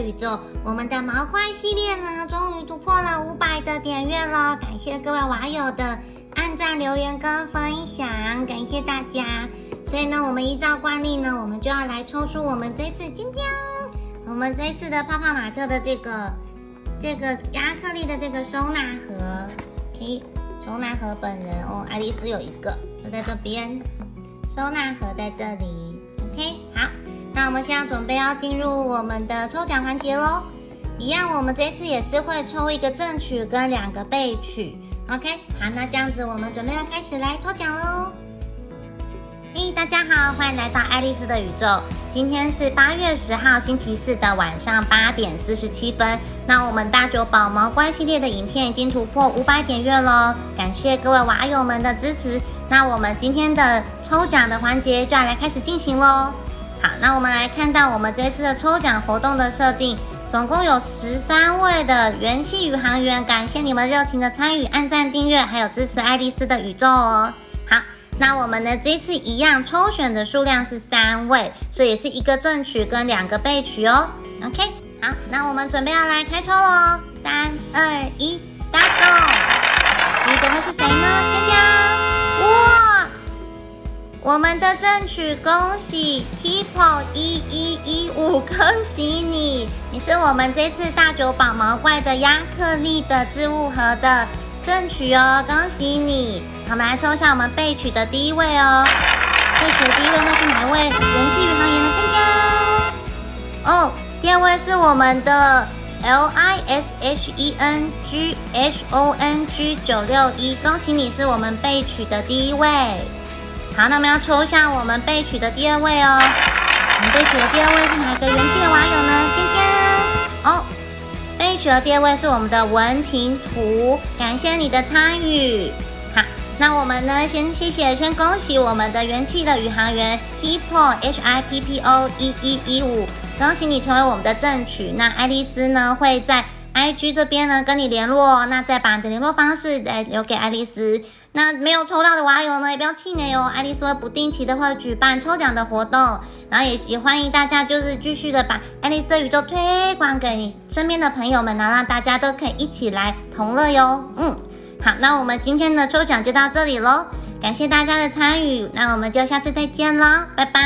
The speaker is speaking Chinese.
宇宙，我们的毛怪系列呢，终于突破了五百的点阅了，感谢各位网友的按赞、留言跟分享，感谢大家。所以呢，我们依照惯例呢，我们就要来抽出我们这次今天我们这次的泡泡玛特的这个这个亚克力的这个收纳盒，OK，收纳盒本人哦，爱丽丝有一个，就在这边，收纳盒在这里，OK，好。那我们现在准备要进入我们的抽奖环节喽，一样，我们这次也是会抽一个正曲跟两个备曲，OK，好，那这样子我们准备要开始来抽奖喽。嘿，大家好，欢迎来到爱丽丝的宇宙。今天是八月十号星期四的晚上八点四十七分。那我们大酒宝毛关系列的影片已经突破五百点阅喽，感谢各位网友们的支持。那我们今天的抽奖的环节就要来开始进行喽。好，那我们来看到我们这次的抽奖活动的设定，总共有十三位的元气宇航员，感谢你们热情的参与、按赞、订阅，还有支持爱丽丝的宇宙哦。好，那我们呢这次一样抽选的数量是三位，所以是一个正取跟两个备取哦。OK，好，那我们准备要来开抽喽，三二一，Start！我们的正曲，恭喜 People 一一一五，恭喜你，你是我们这次大酒保毛怪的亚克力的置物盒的正曲哦，恭喜你。我们来抽一下我们备取的第一位哦，备取的第一位会是哪一位？元气宇航员的天骄。哦，第二位是我们的 L I S H E N G H O N G 九六一，恭喜你是我们备取的第一位。好，那我们要抽一下我们备取的第二位哦。我们备取的第二位是哪一个元气的网友呢？天天哦，备取的第二位是我们的文婷图，感谢你的参与。好，那我们呢，先谢谢，先恭喜我们的元气的宇航员 Hippo H I P P O 一一一五，恭喜你成为我们的正取。那爱丽丝呢会在 I G 这边呢跟你联络，那再把你的联络方式来留给爱丽丝。那没有抽到的网友呢，也不要气馁哦。爱丽丝会不定期的会举办抽奖的活动，然后也也欢迎大家就是继续的把爱丽丝的宇宙推广给你身边的朋友们，然后让大家都可以一起来同乐哟。嗯，好，那我们今天的抽奖就到这里喽，感谢大家的参与，那我们就下次再见喽，拜拜。